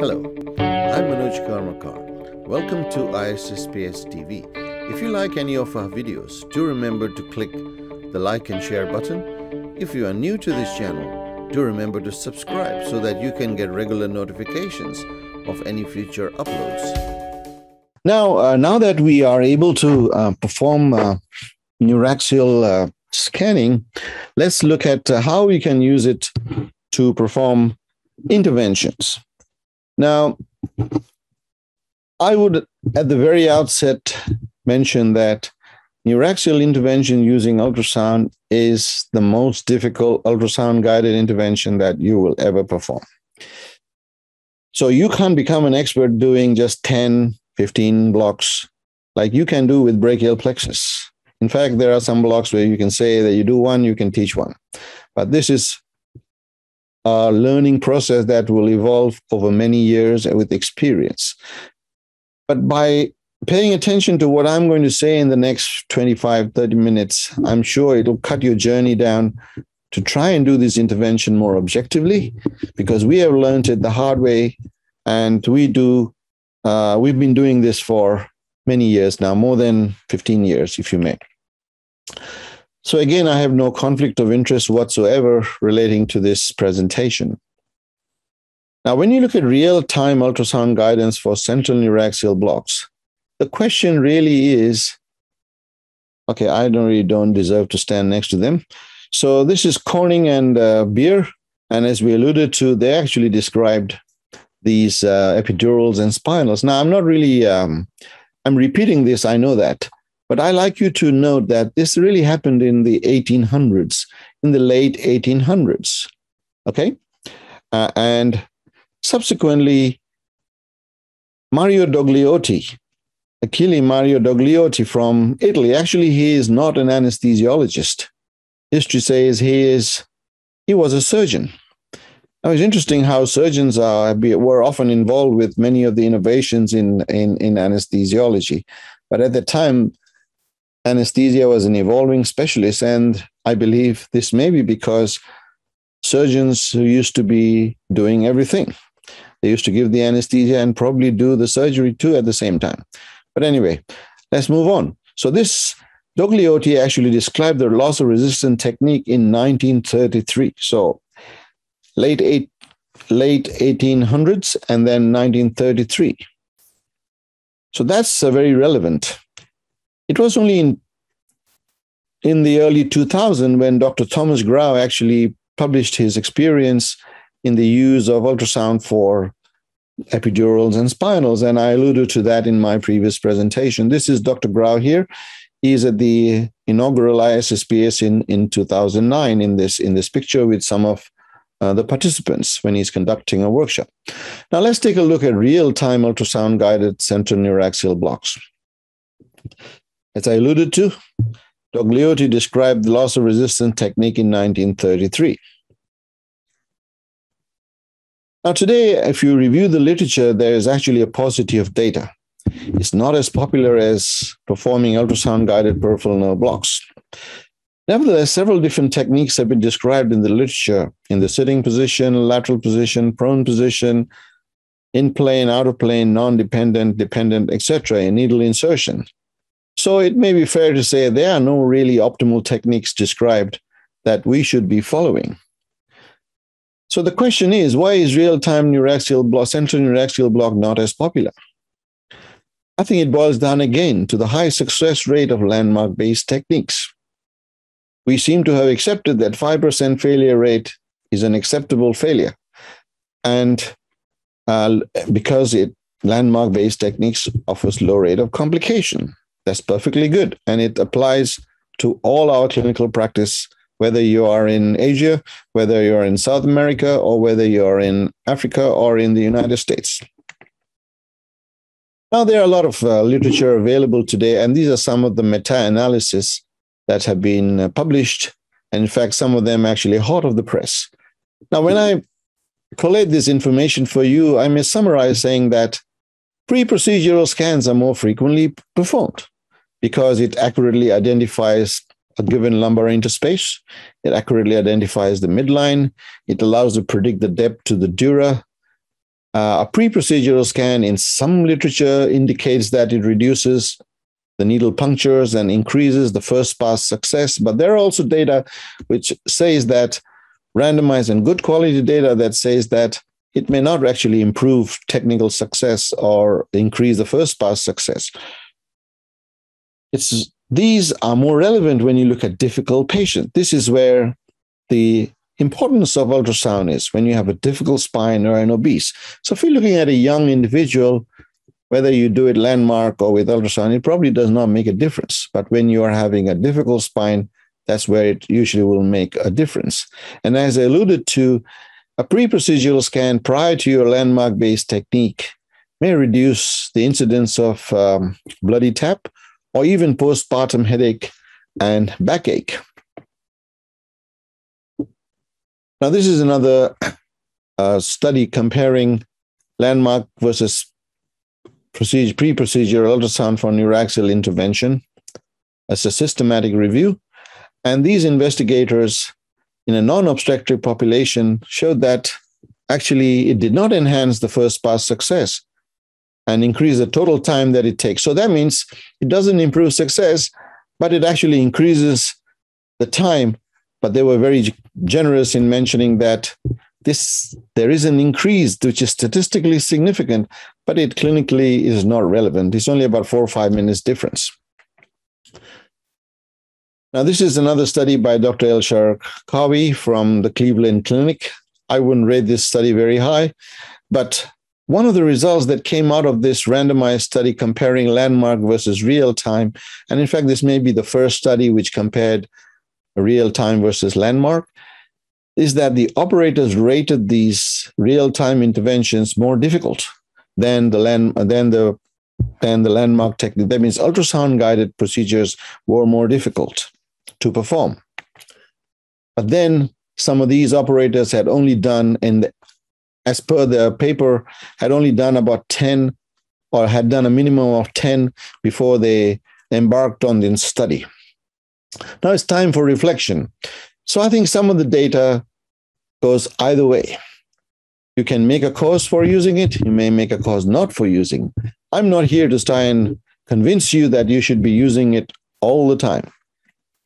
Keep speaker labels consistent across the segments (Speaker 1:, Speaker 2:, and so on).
Speaker 1: Hello, I'm Manoj Karmakar. Welcome to ISSPS TV. If you like any of our videos, do remember to click the like and share button. If you are new to this channel, do remember to subscribe so that you can get regular notifications of any future uploads. Now, uh, now that we are able to uh, perform uh, neuraxial uh, scanning, let's look at uh, how we can use it to perform interventions. Now, I would at the very outset mention that neuraxial intervention using ultrasound is the most difficult ultrasound guided intervention that you will ever perform. So you can't become an expert doing just 10, 15 blocks like you can do with brachial plexus. In fact, there are some blocks where you can say that you do one, you can teach one. But this is a learning process that will evolve over many years with experience. But by paying attention to what I'm going to say in the next 25, 30 minutes, I'm sure it'll cut your journey down to try and do this intervention more objectively because we have learned it the hard way and we do uh, we've been doing this for many years now more than 15 years if you may so again, I have no conflict of interest whatsoever relating to this presentation. Now, when you look at real-time ultrasound guidance for central neuraxial blocks, the question really is, okay, I don't really don't deserve to stand next to them. So this is Corning and uh, Bier, and as we alluded to, they actually described these uh, epidurals and spinals. Now, I'm not really, um, I'm repeating this, I know that, but I like you to note that this really happened in the 1800s, in the late 1800s. Okay. Uh, and subsequently, Mario Dogliotti, Achille Mario Dogliotti from Italy, actually, he is not an anesthesiologist. History says he is, he was a surgeon. Now, it's interesting how surgeons are were often involved with many of the innovations in, in, in anesthesiology. But at the time, anesthesia was an evolving specialist. And I believe this may be because surgeons who used to be doing everything. They used to give the anesthesia and probably do the surgery too at the same time. But anyway, let's move on. So this Dogliotti actually described the loss of resistance technique in 1933. So late eight, late 1800s and then 1933. So that's very relevant. It was only in in the early 2000 when Dr. Thomas Grau actually published his experience in the use of ultrasound for epidurals and spinals. And I alluded to that in my previous presentation. This is Dr. Grau here. He's at the inaugural ISSPS in, in 2009 in this, in this picture with some of uh, the participants when he's conducting a workshop. Now let's take a look at real-time ultrasound guided central neuraxial blocks. As I alluded to, Dogliotti described the loss of resistance technique in 1933. Now, today, if you review the literature, there is actually a paucity of data. It's not as popular as performing ultrasound guided peripheral nerve blocks. Nevertheless, several different techniques have been described in the literature in the sitting position, lateral position, prone position, in plane, out of plane, non dependent, dependent, etc., in needle insertion. So it may be fair to say there are no really optimal techniques described that we should be following. So the question is, why is real-time neuraxial block, central neuraxial block not as popular? I think it boils down again to the high success rate of landmark-based techniques. We seem to have accepted that 5% failure rate is an acceptable failure. And uh, because it landmark-based techniques offers a low rate of complication. That's perfectly good. And it applies to all our clinical practice, whether you are in Asia, whether you're in South America, or whether you're in Africa or in the United States. Now, there are a lot of uh, literature available today, and these are some of the meta analysis that have been uh, published. And in fact, some of them actually hot of the press. Now, when I collate this information for you, I may summarize saying that pre procedural scans are more frequently performed because it accurately identifies a given lumbar interspace. It accurately identifies the midline. It allows to predict the depth to the dura. Uh, a pre-procedural scan in some literature indicates that it reduces the needle punctures and increases the first pass success. But there are also data which says that randomized and good quality data that says that it may not actually improve technical success or increase the first pass success. It's these are more relevant when you look at difficult patients. This is where the importance of ultrasound is when you have a difficult spine or an obese. So if you're looking at a young individual, whether you do it landmark or with ultrasound, it probably does not make a difference. But when you are having a difficult spine, that's where it usually will make a difference. And as I alluded to, a pre-procedural scan prior to your landmark-based technique may reduce the incidence of um, bloody tap or even postpartum headache and backache. Now, this is another uh, study comparing landmark versus procedure, pre-procedural ultrasound for neuraxial intervention as a systematic review. And these investigators in a non-obstetric population showed that actually it did not enhance the first pass success and increase the total time that it takes. So that means it doesn't improve success, but it actually increases the time. But they were very generous in mentioning that this there is an increase which is statistically significant, but it clinically is not relevant. It's only about four or five minutes difference. Now, this is another study by Dr. Elsharkawy from the Cleveland Clinic. I wouldn't rate this study very high, but one of the results that came out of this randomized study comparing landmark versus real time, and in fact, this may be the first study which compared real time versus landmark, is that the operators rated these real time interventions more difficult than the land than the than the landmark technique. That means ultrasound guided procedures were more difficult to perform. But then some of these operators had only done, and as per the paper, had only done about 10 or had done a minimum of 10 before they embarked on the study. Now it's time for reflection. So I think some of the data goes either way. You can make a cause for using it, you may make a cause not for using. I'm not here to try and convince you that you should be using it all the time.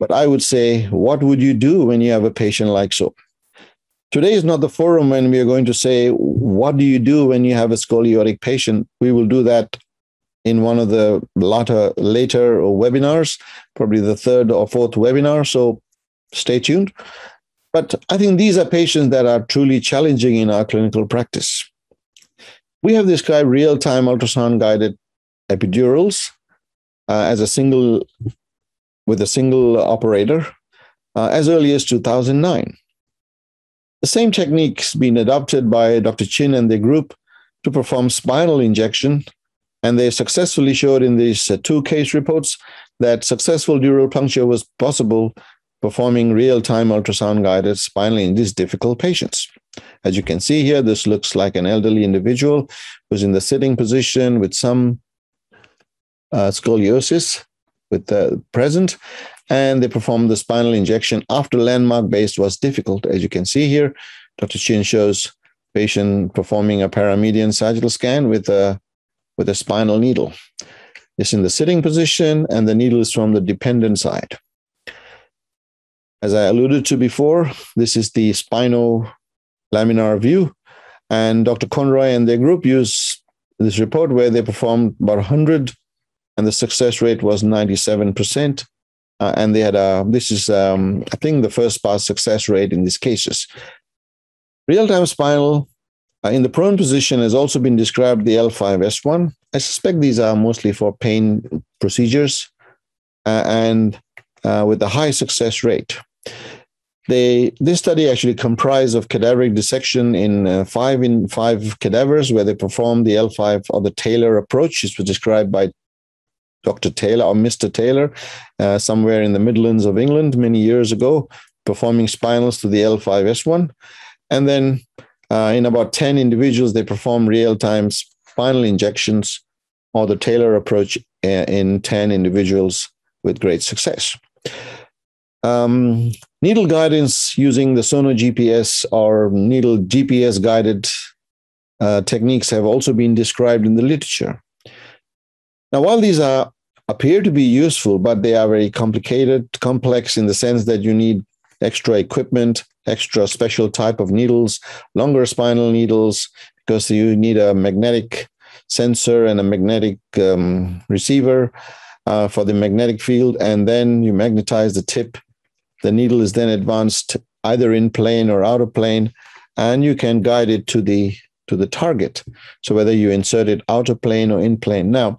Speaker 1: But I would say, what would you do when you have a patient like so? Today is not the forum when we are going to say, what do you do when you have a scoliotic patient? We will do that in one of the later, later webinars, probably the third or fourth webinar. So stay tuned. But I think these are patients that are truly challenging in our clinical practice. We have described real time ultrasound guided epidurals uh, as a single with a single operator uh, as early as 2009. The same techniques been adopted by Dr. Chin and their group to perform spinal injection, and they successfully showed in these uh, two case reports that successful dural puncture was possible performing real-time ultrasound-guided spinal in these difficult patients. As you can see here, this looks like an elderly individual who's in the sitting position with some uh, scoliosis with the present, and they performed the spinal injection after landmark based was difficult. As you can see here, Dr. Chin shows patient performing a paramedian sagittal scan with a with a spinal needle. It's in the sitting position, and the needle is from the dependent side. As I alluded to before, this is the spinal laminar view, and Dr. Conroy and their group use this report where they performed about 100 and the success rate was 97%. Uh, and they had a, this is, um, I think, the first pass success rate in these cases. Real time spinal uh, in the prone position has also been described the L5S1. I suspect these are mostly for pain procedures uh, and uh, with a high success rate. They, this study actually comprised of cadaveric dissection in uh, five in five cadavers where they performed the L5 or the Taylor approach. which was described by Dr. Taylor or Mr. Taylor, uh, somewhere in the Midlands of England many years ago, performing spinals to the L5S1. And then uh, in about 10 individuals, they perform real time spinal injections or the Taylor approach uh, in 10 individuals with great success. Um, needle guidance using the Sono GPS or needle GPS guided uh, techniques have also been described in the literature. Now, while these are appear to be useful, but they are very complicated, complex in the sense that you need extra equipment, extra special type of needles, longer spinal needles, because you need a magnetic sensor and a magnetic um, receiver uh, for the magnetic field, and then you magnetize the tip. The needle is then advanced either in plane or out of plane, and you can guide it to the to the target. So whether you insert it out of plane or in plane. Now,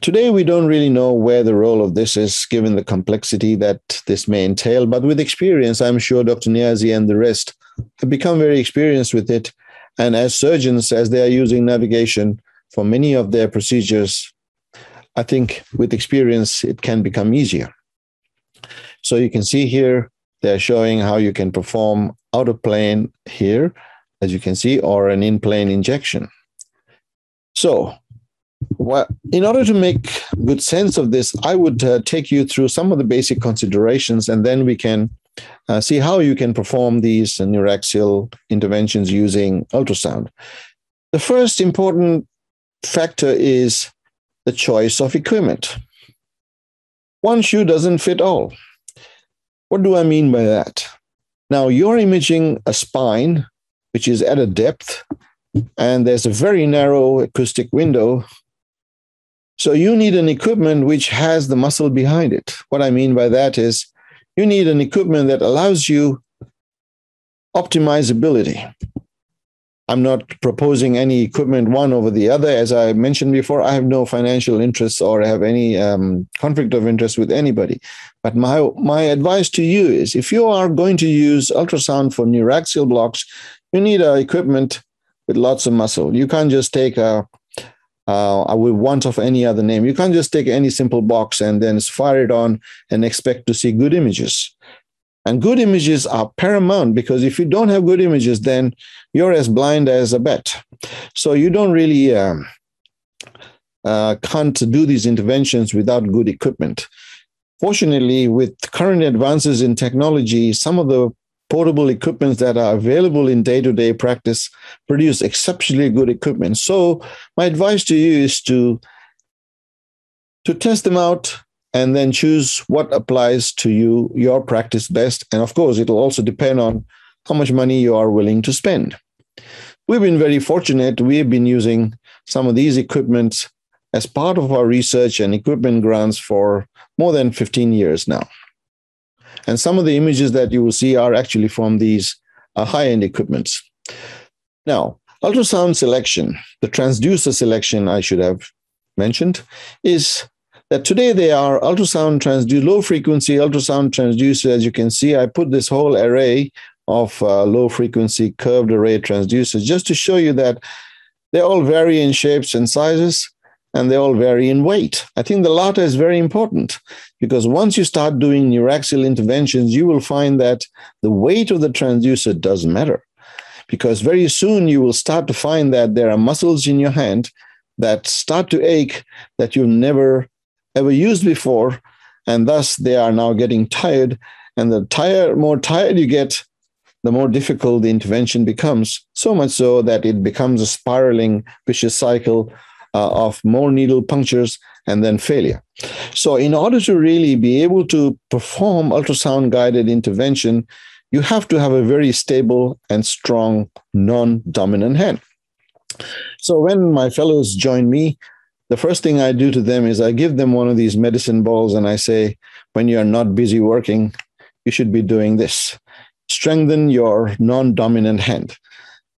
Speaker 1: Today, we don't really know where the role of this is, given the complexity that this may entail. But with experience, I'm sure Dr. Niazi and the rest have become very experienced with it. And as surgeons, as they are using navigation for many of their procedures, I think with experience, it can become easier. So you can see here, they're showing how you can perform out of plane here, as you can see, or an in plane injection. So well, in order to make good sense of this, I would uh, take you through some of the basic considerations, and then we can uh, see how you can perform these neuraxial interventions using ultrasound. The first important factor is the choice of equipment. One shoe doesn't fit all. What do I mean by that? Now, you're imaging a spine, which is at a depth, and there's a very narrow acoustic window so you need an equipment which has the muscle behind it. What I mean by that is you need an equipment that allows you optimizability. I'm not proposing any equipment one over the other. As I mentioned before, I have no financial interests or have any um, conflict of interest with anybody. But my, my advice to you is if you are going to use ultrasound for neuraxial blocks, you need a equipment with lots of muscle. You can't just take a uh, with want of any other name. You can't just take any simple box and then fire it on and expect to see good images. And good images are paramount because if you don't have good images, then you're as blind as a bat. So you don't really um, uh, can't do these interventions without good equipment. Fortunately, with current advances in technology, some of the portable equipments that are available in day-to-day practice produce exceptionally good equipment. So my advice to you is to to test them out and then choose what applies to you, your practice best. And of course, it'll also depend on how much money you are willing to spend. We've been very fortunate. We've been using some of these equipments as part of our research and equipment grants for more than 15 years now. And some of the images that you will see are actually from these uh, high end equipments. Now, ultrasound selection, the transducer selection I should have mentioned, is that today they are ultrasound transducer, low frequency ultrasound transducer. As you can see, I put this whole array of uh, low frequency curved array transducers just to show you that they all vary in shapes and sizes and they all vary in weight. I think the latter is very important because once you start doing neuraxial interventions, you will find that the weight of the transducer does matter because very soon you will start to find that there are muscles in your hand that start to ache that you've never ever used before and thus they are now getting tired and the tired more tired you get the more difficult the intervention becomes so much so that it becomes a spiraling vicious cycle Uh, of more needle punctures and then failure. So, in order to really be able to perform ultrasound guided intervention, you have to have a very stable and strong non dominant hand. So, when my fellows join me, the first thing I do to them is I give them one of these medicine balls and I say, when you are not busy working, you should be doing this. Strengthen your non dominant hand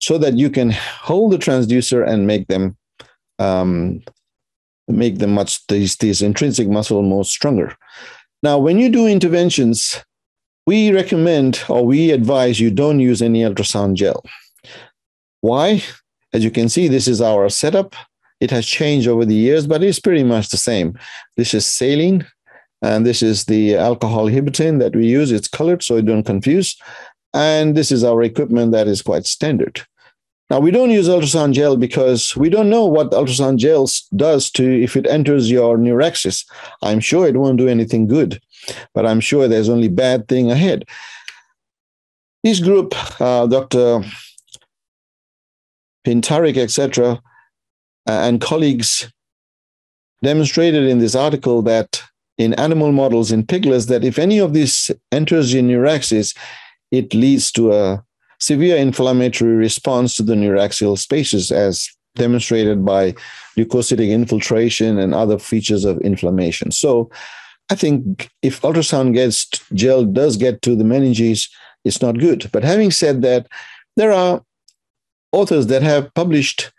Speaker 1: so that you can hold the transducer and make them um, make the much these, these intrinsic muscle more stronger. Now, when you do interventions, we recommend or we advise you don't use any ultrasound gel. Why? As you can see, this is our setup. It has changed over the years, but it's pretty much the same. This is saline, and this is the alcohol Hibitane that we use. It's colored so don't confuse. And this is our equipment that is quite standard. Now, we don't use ultrasound gel because we don't know what ultrasound gel does to if it enters your neuraxis. I'm sure it won't do anything good, but I'm sure there's only bad thing ahead. This group, uh, Dr. Pintaric, etc., and colleagues demonstrated in this article that in animal models in piglets that if any of this enters your neuraxis, it leads to a severe inflammatory response to the neuraxial spaces as demonstrated by leukocytic infiltration and other features of inflammation. So I think if ultrasound gets gel does get to the meninges, it's not good. But having said that, there are authors that have published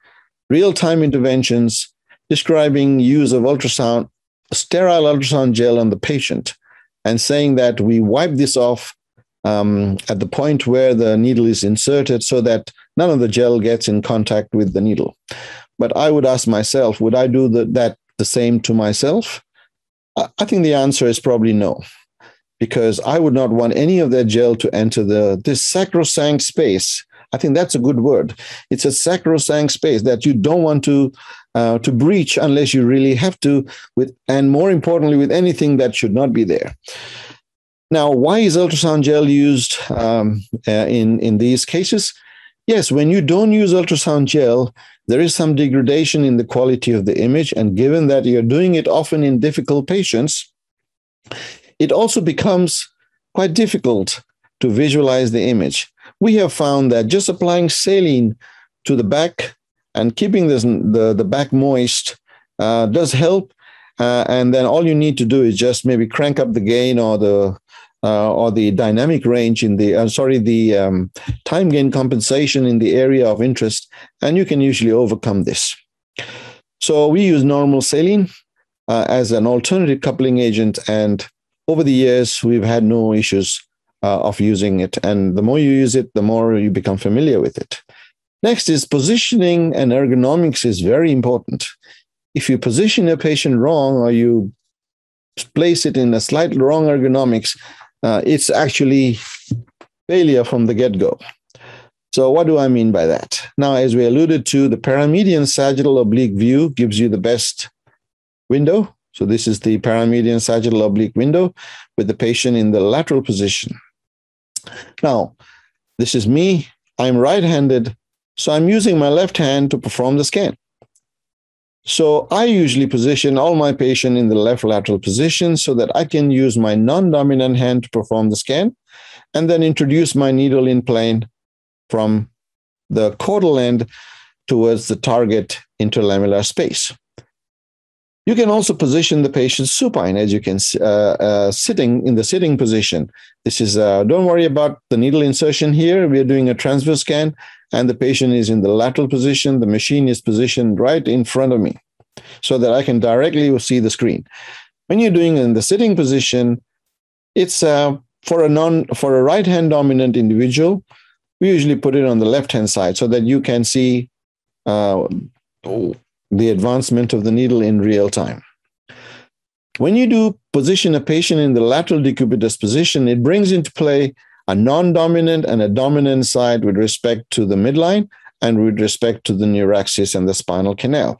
Speaker 1: real-time interventions describing use of ultrasound, sterile ultrasound gel on the patient, and saying that we wipe this off um, at the point where the needle is inserted so that none of the gel gets in contact with the needle. But I would ask myself, would I do the, that the same to myself? I think the answer is probably no, because I would not want any of that gel to enter the this sacrosanct space. I think that's a good word. It's a sacrosanct space that you don't want to uh, to breach unless you really have to. With and more importantly, with anything that should not be there. Now, why is ultrasound gel used um, uh, in in these cases? Yes, when you don't use ultrasound gel, there is some degradation in the quality of the image. And given that you're doing it often in difficult patients, it also becomes quite difficult to visualize the image. We have found that just applying saline to the back and keeping this, the, the back moist uh, does help. Uh, and then all you need to do is just maybe crank up the gain or the uh, or the dynamic range in the uh, sorry the um, time gain compensation in the area of interest and you can usually overcome this. So we use normal saline uh, as an alternative coupling agent and over the years we've had no issues uh, of using it. And the more you use it the more you become familiar with it. Next is positioning and ergonomics is very important. If you position a patient wrong or you place it in a slightly wrong ergonomics uh, it's actually failure from the get go. So, what do I mean by that? Now, as we alluded to, the paramedian sagittal oblique view gives you the best window. So, this is the paramedian sagittal oblique window with the patient in the lateral position. Now, this is me. I'm right handed. So, I'm using my left hand to perform the scan. So I usually position all my patient in the left lateral position so that I can use my non-dominant hand to perform the scan and then introduce my needle in plane from the caudal end towards the target interlamellar space. You can also position the patient supine, as you can uh, uh, sitting in the sitting position. This is uh, don't worry about the needle insertion here. We are doing a transverse scan, and the patient is in the lateral position. The machine is positioned right in front of me, so that I can directly see the screen. When you're doing in the sitting position, it's uh, for a non for a right hand dominant individual. We usually put it on the left hand side so that you can see uh, the advancement of the needle in real time. When you do position a patient in the lateral decubitus position, it brings into play a non-dominant and a dominant side with respect to the midline and with respect to the neuraxis and the spinal canal.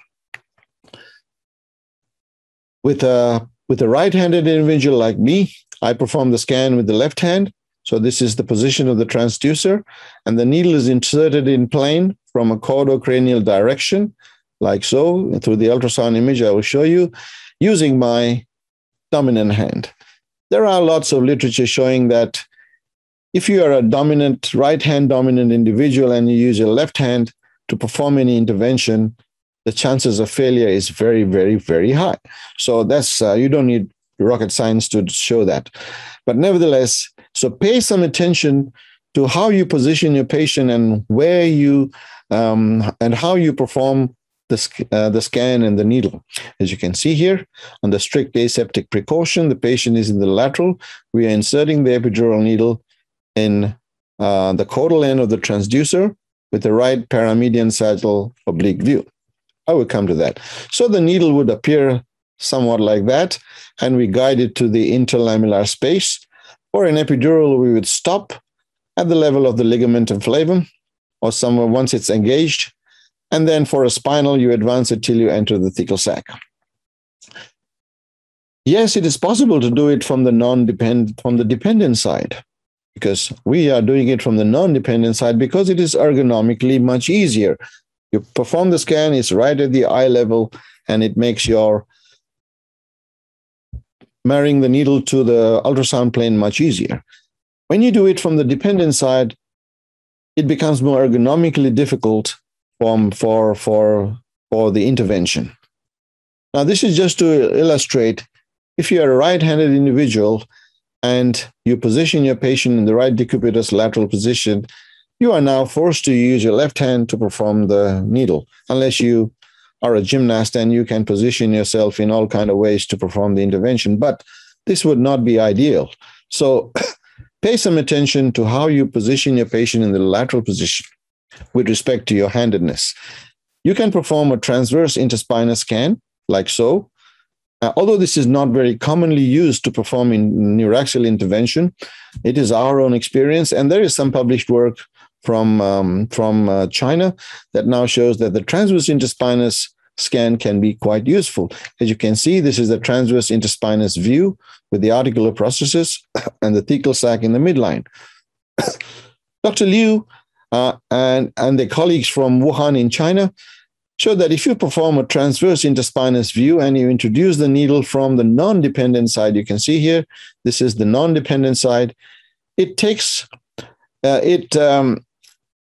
Speaker 1: With a, with a right-handed individual like me, I perform the scan with the left hand. So this is the position of the transducer, and the needle is inserted in plane from a caudocranial direction like so. Through the ultrasound image, I will show you using my dominant hand. There are lots of literature showing that if you are a dominant, right hand dominant individual and you use your left hand to perform any intervention, the chances of failure is very, very, very high. So that's, uh, you don't need rocket science to show that. But nevertheless, so pay some attention to how you position your patient and where you um, and how you perform the, uh, the scan and the needle. As you can see here, on the strict aseptic precaution, the patient is in the lateral. We are inserting the epidural needle in uh, the caudal end of the transducer with the right paramedian sagittal oblique view. I will come to that. So the needle would appear somewhat like that, and we guide it to the interlamellar space. For an epidural, we would stop at the level of the ligamentum flavum, or somewhere once it's engaged, and then for a spinal, you advance it till you enter the thecal sac. Yes, it is possible to do it from the non-dependent from the dependent side, because we are doing it from the non-dependent side because it is ergonomically much easier. You perform the scan, it's right at the eye level, and it makes your marrying the needle to the ultrasound plane much easier. When you do it from the dependent side, it becomes more ergonomically difficult from, for, for, for the intervention. Now, this is just to illustrate if you're a right handed individual and you position your patient in the right decubitus lateral position, you are now forced to use your left hand to perform the needle, unless you are a gymnast and you can position yourself in all kind of ways to perform the intervention. But this would not be ideal. So pay some attention to how you position your patient in the lateral position with respect to your handedness. You can perform a transverse interspinous scan, like so. Uh, although this is not very commonly used to perform in neuraxial intervention, it is our own experience, and there is some published work from um, from uh, China that now shows that the transverse interspinous scan can be quite useful. As you can see, this is the transverse interspinous view with the articular processes and the thecal sac in the midline. Dr. Liu uh, and, and the colleagues from Wuhan in China showed that if you perform a transverse interspinous view and you introduce the needle from the non-dependent side, you can see here, this is the non-dependent side, it takes, uh, it um,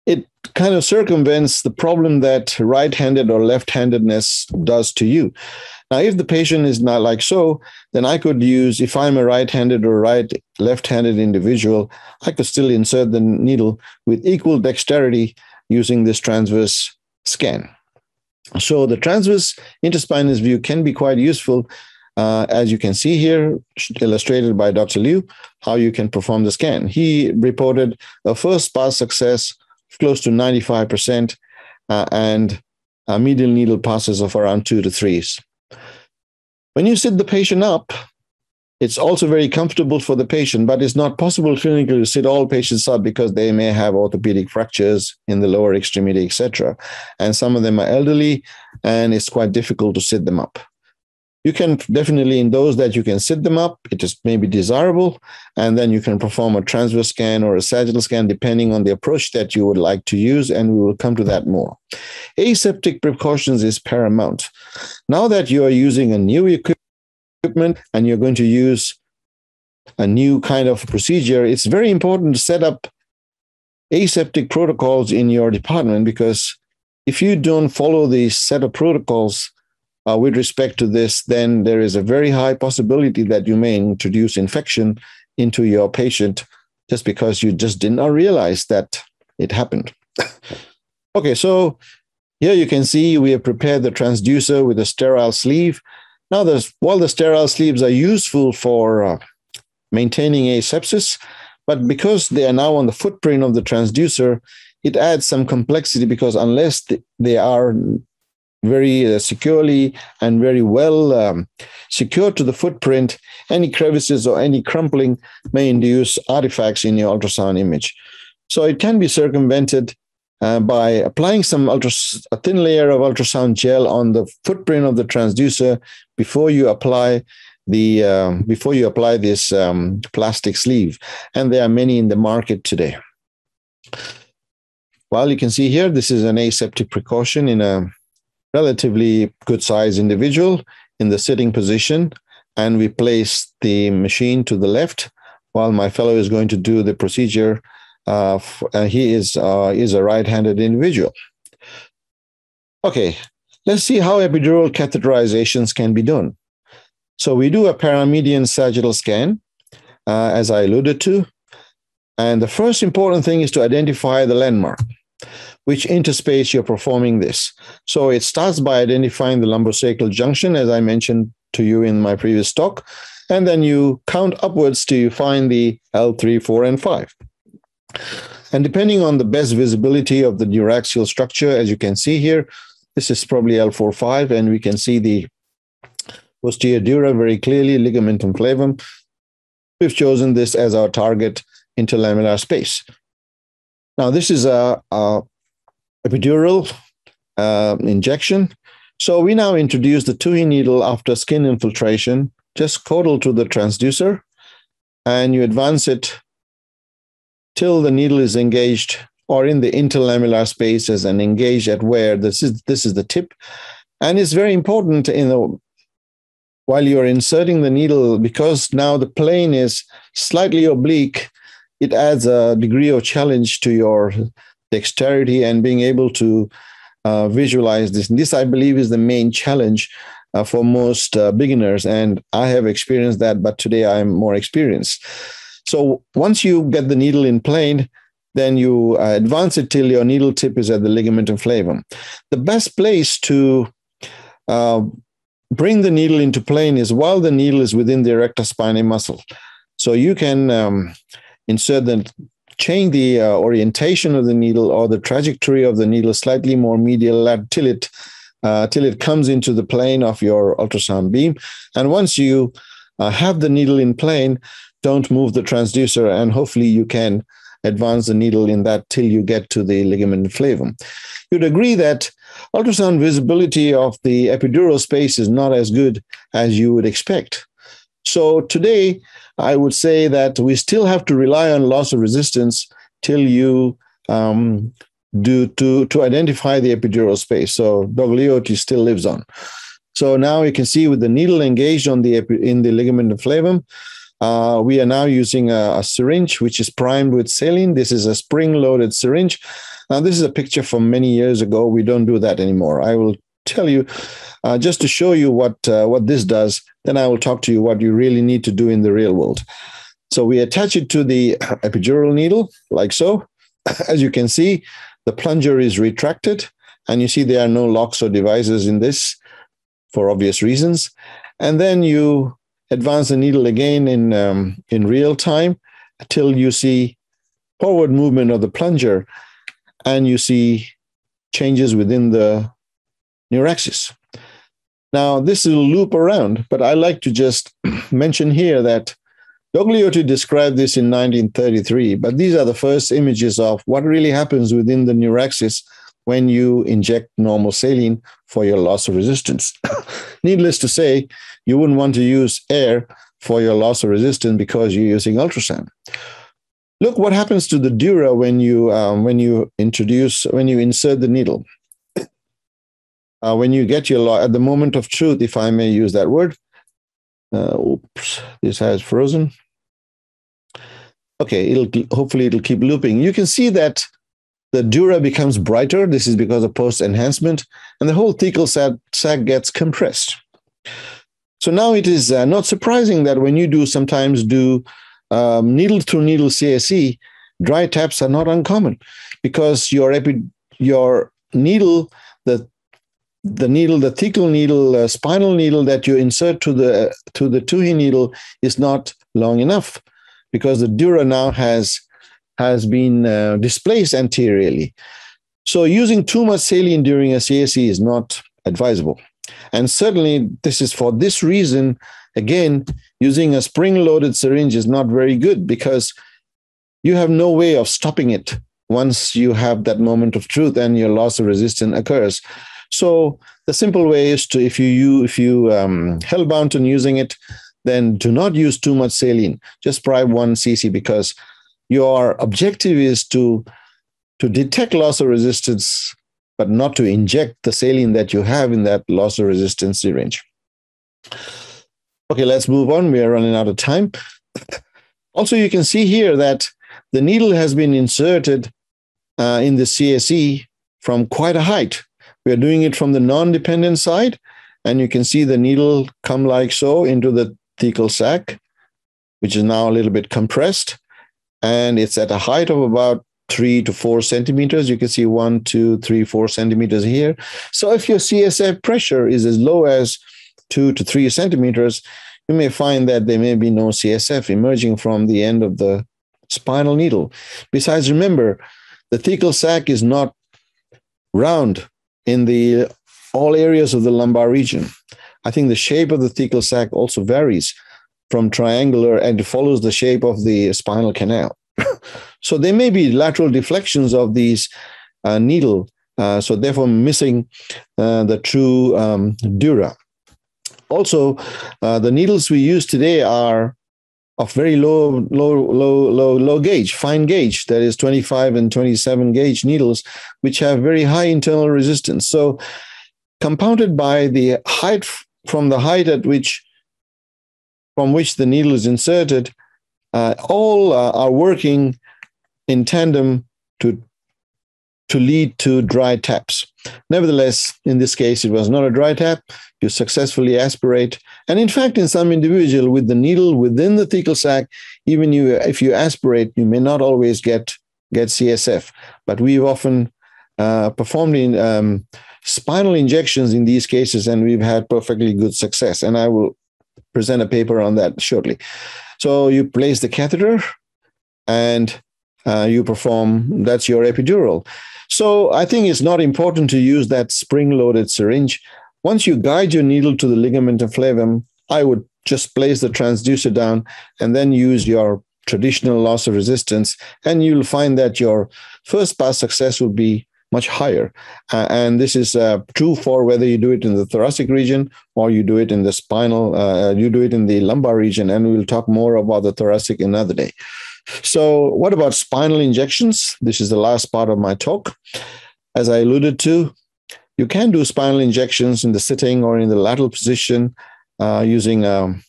Speaker 1: it kind of circumvents the problem that right-handed or left-handedness does to you. Now, if the patient is not like so, then I could use, if I'm a right-handed or right left-handed individual, I could still insert the needle with equal dexterity using this transverse scan. So the transverse interspinous view can be quite useful, uh, as you can see here, illustrated by Dr. Liu, how you can perform the scan. He reported a first pass success close to 95%, uh, and uh, medial needle passes of around two to threes. When you sit the patient up, it's also very comfortable for the patient, but it's not possible clinically to sit all patients up because they may have orthopedic fractures in the lower extremity, etc. And some of them are elderly, and it's quite difficult to sit them up. You can definitely in those that you can sit them up it is maybe desirable and then you can perform a transverse scan or a sagittal scan depending on the approach that you would like to use and we will come to that more. Aseptic precautions is paramount. Now that you are using a new equipment and you're going to use a new kind of procedure it's very important to set up aseptic protocols in your department because if you don't follow the set of protocols uh, with respect to this, then there is a very high possibility that you may introduce infection into your patient just because you just did not realize that it happened. okay, so here you can see we have prepared the transducer with a sterile sleeve. Now, while the sterile sleeves are useful for uh, maintaining asepsis, but because they are now on the footprint of the transducer, it adds some complexity because unless they are very uh, securely and very well um, secured to the footprint, any crevices or any crumpling may induce artifacts in your ultrasound image. So it can be circumvented uh, by applying some a thin layer of ultrasound gel on the footprint of the transducer before you apply the uh, before you apply this um, plastic sleeve, and there are many in the market today. Well, you can see here, this is an aseptic precaution in a relatively good sized individual in the sitting position, and we place the machine to the left while my fellow is going to do the procedure. Uh, uh, he is uh, is a right-handed individual. Okay, let's see how epidural catheterizations can be done. So we do a paramedian sagittal scan, uh, as I alluded to, and the first important thing is to identify the landmark which interspace you're performing this. So it starts by identifying the lumbosacral junction, as I mentioned to you in my previous talk, and then you count upwards to find the L3, 4, and 5. And depending on the best visibility of the neuraxial structure, as you can see here, this is probably L4, 5, and we can see the posterior dura very clearly, ligamentum flavum. We've chosen this as our target interlaminar space. Now, this is a, a epidural uh, injection. So we now introduce the Tuohy needle after skin infiltration, just caudal to the transducer, and you advance it till the needle is engaged or in the interlamellar spaces and engage at where this is this is the tip. And it's very important in the while you're inserting the needle, because now the plane is slightly oblique, it adds a degree of challenge to your dexterity and being able to uh, visualize this. And this, I believe, is the main challenge uh, for most uh, beginners. And I have experienced that, but today I'm more experienced. So once you get the needle in plane, then you uh, advance it till your needle tip is at the ligamentum flavum. The best place to uh, bring the needle into plane is while the needle is within the erector spinae muscle. So you can um, insert the change the uh, orientation of the needle or the trajectory of the needle slightly more medial till it uh, till it comes into the plane of your ultrasound beam. And once you uh, have the needle in plane, don't move the transducer, and hopefully you can advance the needle in that till you get to the ligament flavum. You'd agree that ultrasound visibility of the epidural space is not as good as you would expect. So today, I would say that we still have to rely on loss of resistance till you um, do to to identify the epidural space. So Dogliotti still lives on. So now you can see with the needle engaged on the in the ligament flavum, uh, we are now using a, a, syringe which is primed with saline. This is a spring-loaded syringe. Now this is a picture from many years ago. We don't do that anymore. I will tell you uh, just to show you what uh, what this does. Then I will talk to you what you really need to do in the real world. So we attach it to the epidural needle like so. As you can see, the plunger is retracted, and you see there are no locks or devices in this for obvious reasons. And then you advance the needle again in um, in real time until you see forward movement of the plunger, and you see changes within the neuraxis. Now, this will loop around, but I like to just mention here that Dogliotti described this in 1933, but these are the first images of what really happens within the neuraxis when you inject normal saline for your loss of resistance. Needless to say, you wouldn't want to use air for your loss of resistance because you're using ultrasound. Look what happens to the dura when you um, when you introduce when you insert the needle. Uh, when you get your at the moment of truth, if I may use that word. Uh, oops, this has frozen okay, it'll hopefully it'll keep looping. You can see that the dura becomes brighter. This is because of post enhancement, and the whole thecal sac gets compressed. So now it is uh, not surprising that when you do sometimes do um, needle through needle CSE, dry taps are not uncommon because your epi- your needle the the needle, the thecal needle, uh, spinal needle that you insert to the to the Tuohy needle is not long enough because the dura now has has been uh, displaced anteriorly. So using too much saline during a CSE is not advisable. And certainly this is for this reason, again, using a spring-loaded syringe is not very good because you have no way of stopping it once you have that moment of truth and your loss of resistance occurs. So the simple way is to if you, you if you um, hellbound on using it, then do not use too much saline. Just pry one cc because your objective is to to detect loss of resistance, but not to inject the saline that you have in that loss of resistance syringe. Okay, let's move on. We are running out of time. also, you can see here that the needle has been inserted uh, in the CSE from quite a height. We are doing it from the non-dependent side, and you can see the needle come like so into the thecal sac, which is now a little bit compressed. And it's at a height of about three to four centimeters. You can see one, two, three, four centimeters here. So if your CSF pressure is as low as two to three centimeters, you may find that there may be no CSF emerging from the end of the spinal needle. Besides, remember, the thecal sac is not round in the all areas of the lumbar region. I think the shape of the thecal sac also varies from triangular and it follows the shape of the spinal canal. so there may be lateral deflections of these uh, needle, uh, so therefore missing uh, the true um, dura. Also, uh, the needles we use today are of very low, low, low, low, low gauge, fine gauge, that is 25 and 27 gauge needles, which have very high internal resistance. So, compounded by the height from the height at which from which the needle is inserted, uh, all uh, are working in tandem to to lead to dry taps. Nevertheless, in this case, it was not a dry tap. You successfully aspirate. And in fact, in some individual with the needle within the thecal sac, even you, if you aspirate, you may not always get, get CSF. But we've often uh, performed in um, spinal injections in these cases, and we've had perfectly good success. And I will present a paper on that shortly. So you place the catheter and uh, you perform, that's your epidural. So I think it's not important to use that spring loaded syringe. Once you guide your needle to the ligament ligamentum flavum, I would just place the transducer down and then use your traditional loss of resistance. And you'll find that your first pass success will be much higher. Uh, and this is uh, true for whether you do it in the thoracic region or you do it in the spinal, uh, you do it in the lumbar region. And we'll talk more about the thoracic another day. So, what about spinal injections? This is the last part of my talk. As I alluded to, you can do spinal injections in the sitting or in the lateral position uh, using um,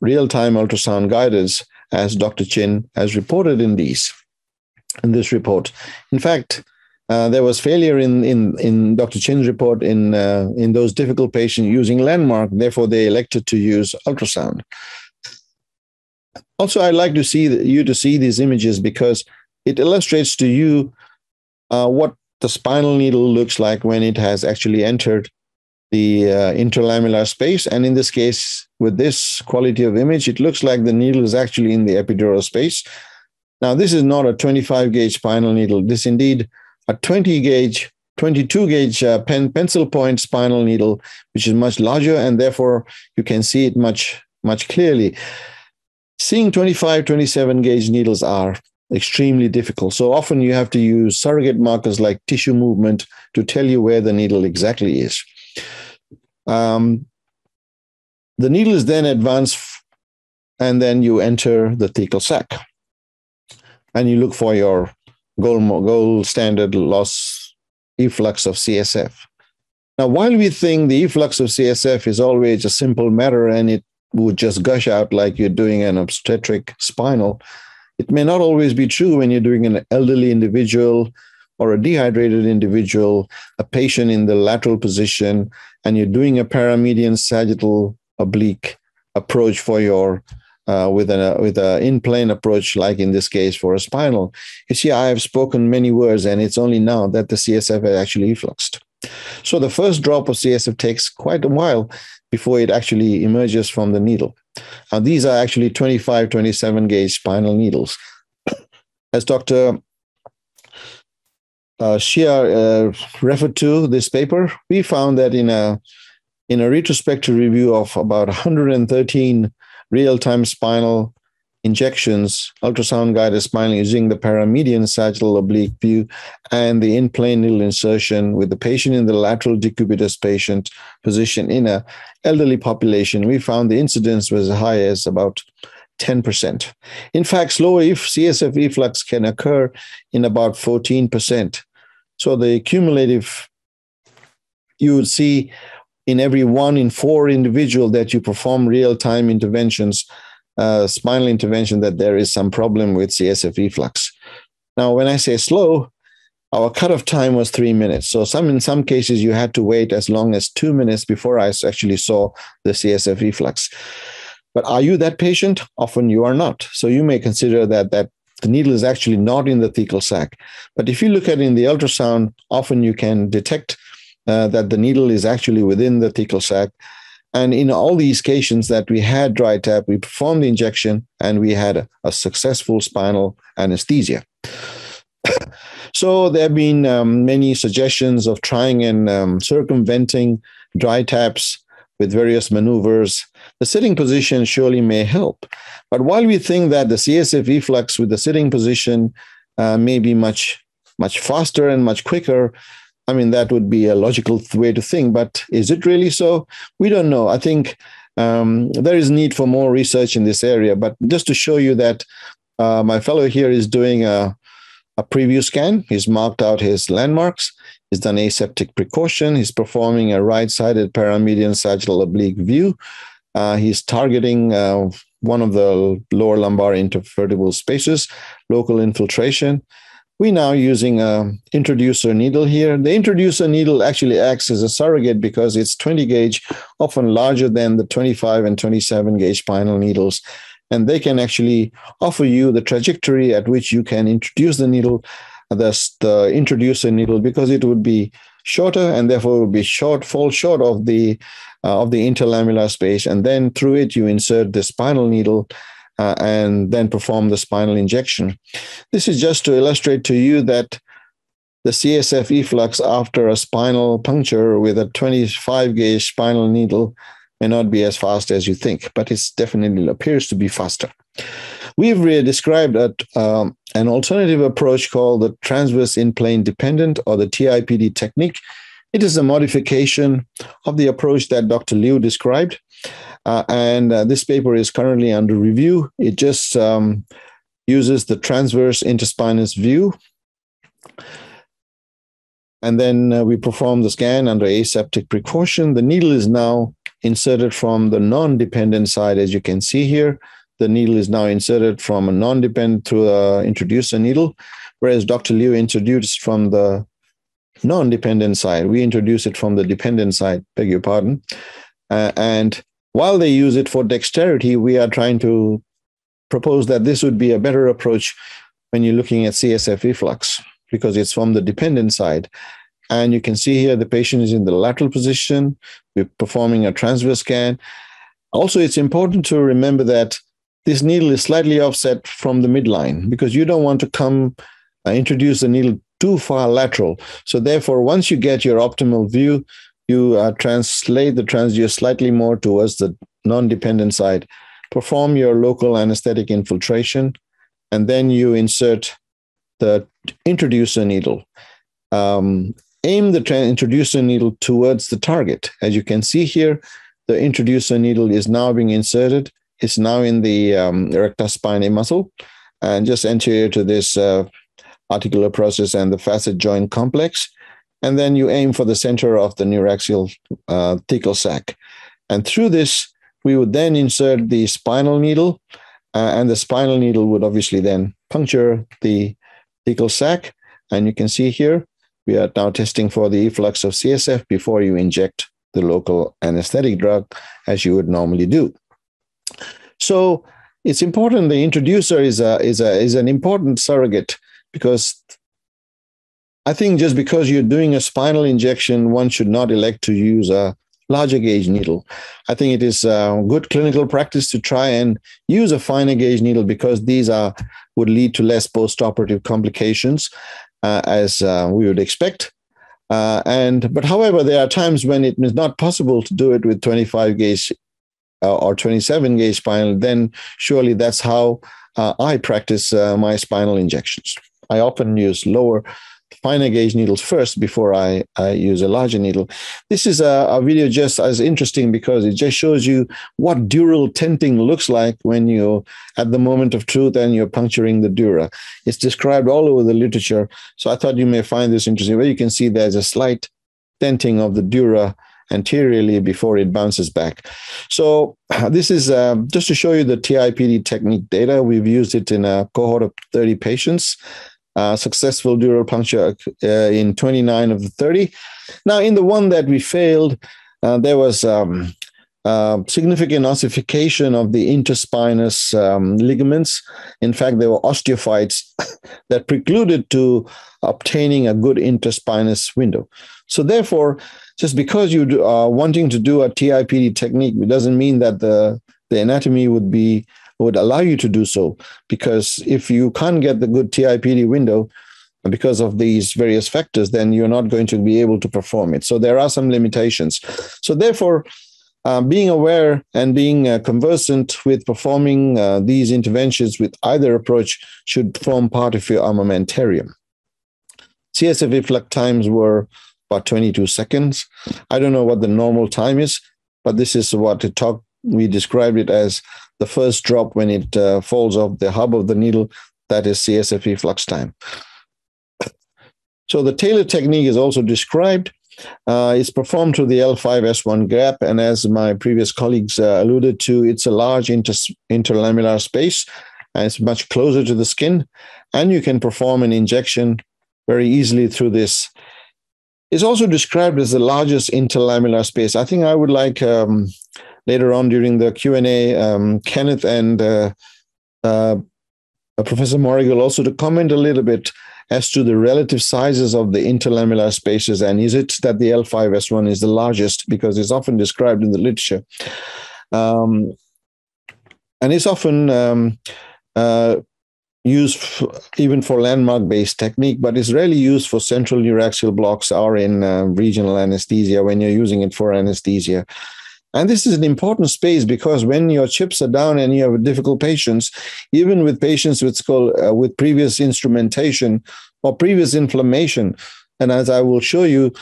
Speaker 1: real time ultrasound guidance, as Dr. Chin has reported in these in this report. In fact, uh, there was failure in, in, in Dr. Chin's report in, uh, in those difficult patients using landmark. Therefore, they elected to use ultrasound. Also, I'd like to see you to see these images because it illustrates to you uh, what the spinal needle looks like when it has actually entered the uh, interlamellar space. And in this case, with this quality of image, it looks like the needle is actually in the epidural space. Now, this is not a 25 gauge spinal needle. This indeed a 20 gauge, 22 gauge uh, pen, pencil point spinal needle, which is much larger, and therefore you can see it much, much clearly seeing 25, 27 gauge needles are extremely difficult. So often you have to use surrogate markers like tissue movement to tell you where the needle exactly is. Um, the needle is then advanced, and then you enter the thecal sac. And you look for your gold, gold standard loss efflux of CSF. Now, while we think the efflux of CSF is always a simple matter and it would just gush out like you're doing an obstetric spinal. It may not always be true when you're doing an elderly individual or a dehydrated individual, a patient in the lateral position, and you're doing a paramedian sagittal oblique approach for your uh, with an uh, with an in plane approach, like in this case for a spinal. You see, I have spoken many words, and it's only now that the CSF has actually effluxed. So the first drop of CSF takes quite a while before it actually emerges from the needle. Now, these are actually 25, 27 gauge spinal needles. As Dr. Uh, Shia uh, referred to this paper, we found that in a in a retrospective review of about 113 real-time spinal injections, ultrasound guided spinal using the paramedian sagittal oblique view and the in plane needle insertion with the patient in the lateral decubitus patient position in a elderly population, we found the incidence was as high as about 10%. In fact, slow if CSF efflux can occur in about 14%. So the cumulative, you would see in every one in four individual that you perform real-time interventions uh, spinal intervention that there is some problem with CSF reflux. Now, when I say slow, our cutoff time was three minutes. So some in some cases you had to wait as long as two minutes before I actually saw the CSF reflux. But are you that patient? Often you are not. So you may consider that that the needle is actually not in the thecal sac. But if you look at it in the ultrasound, often you can detect uh, that the needle is actually within the thecal sac and in all these cases that we had dry tap, we performed the injection and we had a, a successful spinal anesthesia. so there have been um, many suggestions of trying and um, circumventing dry taps with various maneuvers. The sitting position surely may help. But while we think that the CSF efflux with the sitting position uh, may be much, much faster and much quicker, I mean, that would be a logical way to think, but is it really so? We don't know. I think Um, there is need for more research in this area, but just to show you that uh, my fellow here is doing a, a preview scan. He's marked out his landmarks. He's done aseptic precaution. He's performing a right-sided paramedian sagittal oblique view. Uh, he's targeting uh, one of the lower lumbar intervertebral spaces, local infiltration. We're now using a introducer needle here. The introducer needle actually acts as a surrogate because it's 20 gauge, often larger than the 25 and 27 gauge spinal needles. And they can actually offer you the trajectory at which you can introduce the needle, thus the introducer needle, because it would be shorter and therefore would be short, fall short of the uh, of the interlamellar space, and then through it you insert the spinal needle uh, and then perform the spinal injection. This is just to illustrate to you that the CSF efflux after a spinal puncture with a 25 gauge spinal needle may not be as fast as you think, but it definitely appears to be faster. We've really described um, an alternative approach called the transverse in plane dependent or the TIPD technique. It is a modification of the approach that Dr. Liu described. Uh, and uh, this paper is currently under review. It just um, uses the transverse interspinous view. And then uh, we perform the scan under aseptic precaution. The needle is now inserted from the non dependent side, as you can see here. The needle is now inserted from a non dependent through a introducer needle, whereas Dr. Liu introduced from the non dependent side. We introduce it from the dependent side, beg your pardon. Uh, and while they use it for dexterity, we are trying to propose that this would be a better approach when you're looking at CSF efflux because it's from the dependent side. And you can see here the patient is in the lateral position. We're performing a transverse scan. Also, it's important to remember that this needle is slightly offset from the midline because you don't want to come uh, introduce the needle too far lateral. So, therefore, once you get your optimal view, you uh, translate the transducer slightly more towards the non-dependent side, perform your local anesthetic infiltration, and then you insert the introducer needle. Um, aim the tra- introducer needle towards the target. As you can see here, the introducer needle is now being inserted. It's now in the um, erector spinae muscle and just anterior to this uh, articular process and the facet joint complex and then you aim for the center of the neuraxial uh, thecal sac. And through this, we would then insert the spinal needle, uh, and the spinal needle would obviously then puncture the thecal sac. And you can see here, we are now testing for the efflux of CSF before you inject the local anesthetic drug, as you would normally do. So it's important the introducer is a is a is an important surrogate because I think just because you're doing a spinal injection, one should not elect to use a larger gauge needle. I think it is uh, good clinical practice to try and use a finer gauge needle because these are would lead to less postoperative complications, uh, as uh, we would expect. Uh, and but however, there are times when it is not possible to do it with 25 gauge uh, or 27 gauge spinal. Then surely that's how I practice my spinal injections. I often use lower finer gauge needles first before I, I use a larger needle. This is a, a, video just as interesting because it just shows you what dural tenting looks like when you're at the moment of truth and you're puncturing the dura. It's described all over the literature. So I thought you may find this interesting. Where you can see there's a slight tenting of the dura anteriorly before it bounces back. So this is uh, just to show you the TIPD technique data. We've used it in a cohort of 30 patients uh, successful dural puncture uh, in 29 of the 30. Now, in the one that we failed, uh, there was um, significant ossification of the interspinous um, ligaments. In fact, there were osteophytes that precluded to obtaining a good interspinous window. So, therefore, just because you are wanting to do a TIPD technique, it doesn't mean that the the anatomy would be would allow you to do so. Because if you can't get the good TIPD window because of these various factors, then you're not going to be able to perform it. So there are some limitations. So therefore, uh, being aware and being uh, conversant with performing uh, these interventions with either approach should form part of your armamentarium. CSF efflux times were about 22 seconds. I don't know what the normal time is, but this is what it talk, we described it as the first drop when it uh, falls off the hub of the needle. That is CSF efflux time. So the Taylor technique is also described. Uh, it's performed through the L5S1 gap, and as my previous colleagues uh, alluded to, it's a large inter- interlamellar space, and it's much closer to the skin, and you can perform an injection very easily through this. It's also described as the largest interlamellar space. I think I would like um, later on during the Q and A, um, Kenneth and uh, uh Professor Morigal also to comment a little bit as to the relative sizes of the interlamellar spaces. And is it that the L5S1 is the largest? Because it's often described in the literature. Um, and it's often um, uh, used even for landmark based technique, but it's rarely used for central neuraxial blocks or in uh, regional anesthesia when you're using it for anesthesia. And this is an important space because when your chips are down and you have difficult patients, even with patients with skull, uh, with previous instrumentation or previous inflammation, and as I will show you,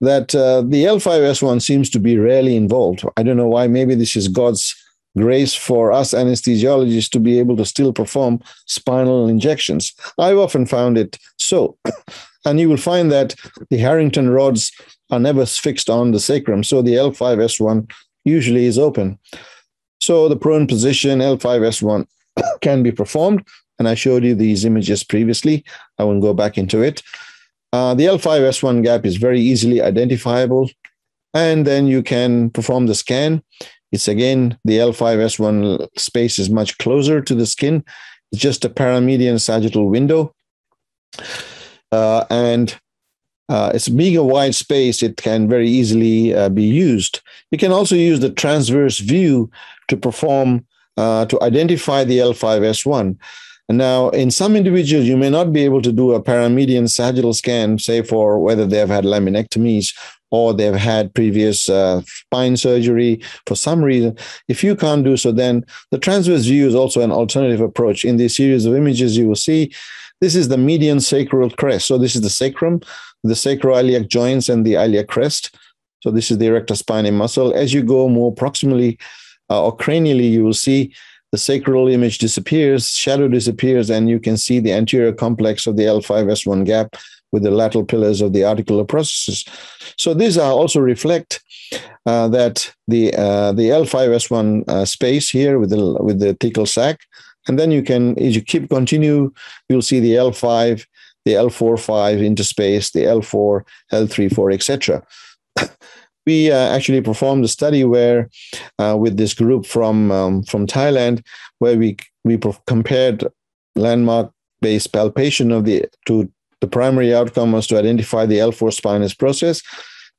Speaker 1: that uh, the L5S1 seems to be rarely involved. I don't know why. Maybe this is God's grace for us anesthesiologists to be able to still perform spinal injections. I've often found it so. And you will find that the Harrington rods are never fixed on the sacrum. So the L5S1 usually is open. So the prone position L5S1 can be performed. And I showed you these images previously. I won't go back into it. Uh, the L5S1 gap is very easily identifiable. And then you can perform the scan. It's again, the L5S1 space is much closer to the skin. It's just a paramedian sagittal window. Uh, and uh, it's being a wide space, it can very easily uh, be used. You can also use the transverse view to perform, uh, to identify the L5S1. Now, in some individuals, you may not be able to do a paramedian sagittal scan, say for whether they have had laminectomies or they've had previous uh, spine surgery for some reason. If you can't do so, then the transverse view is also an alternative approach. In this series of images, you will see this is the median sacral crest. So this is the sacrum the sacroiliac joints and the iliac crest. So this is the erector spinae muscle. As you go more proximally uh, or cranially, you will see the sacral image disappears, shadow disappears, and you can see the anterior complex of the L5S1 gap with the lateral pillars of the articular processes. So these are also reflect uh, that the uh, the L5S1 uh, space here with the with the thecal sac, and then you can as you keep continue, you'll see the L5 the L4, 5 interspace, the L4, L3, 4, etc. we uh, actually performed a study where, uh, with this group from um, from Thailand, where we we compared landmark-based palpation of the to the primary outcome was to identify the L4 spinous process,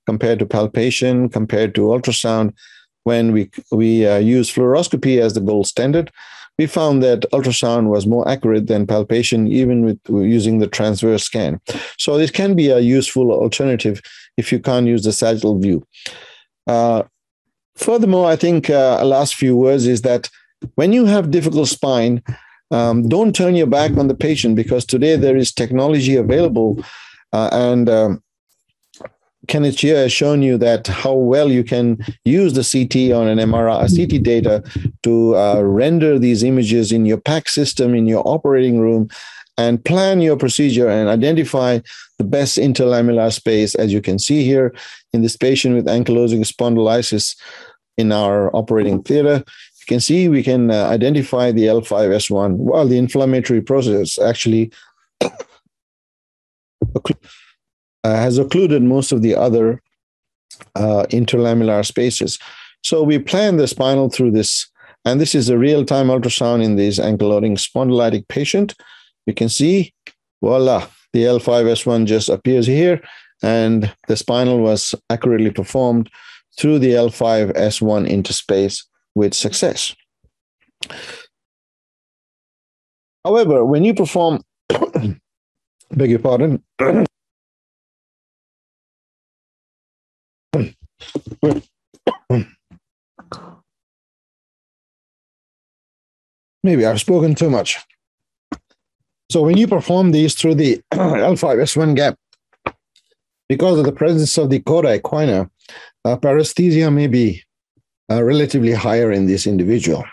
Speaker 1: compared to palpation, compared to ultrasound, when we we uh, use fluoroscopy as the gold standard we found that ultrasound was more accurate than palpation, even with using the transverse scan. So this can be a useful alternative if you can't use the sagittal view. Uh, furthermore, I think uh, a last few words is that when you have difficult spine, um, don't turn your back on the patient because today there is technology available uh, and um, Kenneth Chia has shown you that how well you can use the CT on an MRI, CT data to uh, render these images in your PAC system, in your operating room, and plan your procedure and identify the best interlamellar space, as you can see here in this patient with ankylosing spondylitis in our operating theater. You can see we can uh, identify the L5S1 well, the inflammatory process actually has occluded most of the other uh, interlamellar spaces. So we plan the spinal through this, and this is a real-time ultrasound in this ankylosing spondylitic patient. You can see, voila, the L5S1 just appears here, and the spinal was accurately performed through the L5S1 interspace with success. However, when you perform, beg your pardon, Maybe I've spoken too much. So when you perform these through the L5S1 gap, because of the presence of the cauda equina, uh, paresthesia may be
Speaker 2: uh, relatively higher in this individual.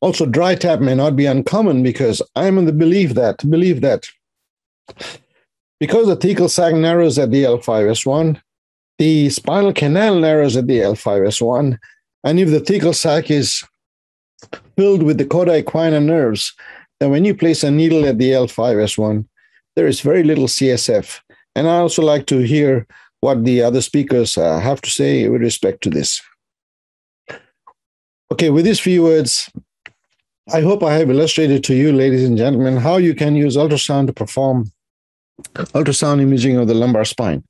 Speaker 2: Also, dry tap may not be uncommon because I'm in the belief that believe that because the thecal sac narrows at the L5S1, the spinal canal narrows at the L5S1, and if the thecal sac is filled with the cauda equina nerves, then when you place a needle at the L5S1, there is very little CSF. And I also like to hear what the other speakers uh, have to say with respect to this. Okay, with these few words, I hope I have illustrated to you, ladies and gentlemen, how you can use ultrasound to perform ultrasound imaging of the lumbar spine.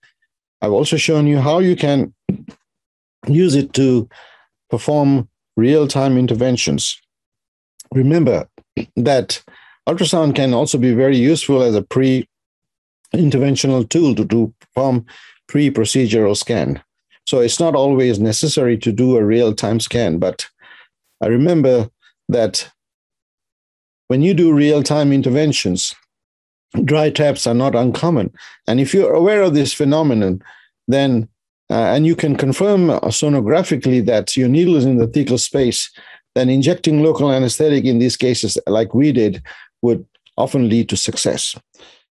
Speaker 2: I've also shown you how you can use it to perform real time interventions. Remember that ultrasound can also be very useful as a pre interventional tool to do perform pre procedural scan. So it's not always necessary to do a real time scan, but I remember that when you do real time interventions, dry taps are not uncommon. And if you're aware of this phenomenon, then uh, and you can confirm sonographically that your needle is in the thecal space, then injecting local anesthetic in these cases, like we did, would often lead to success.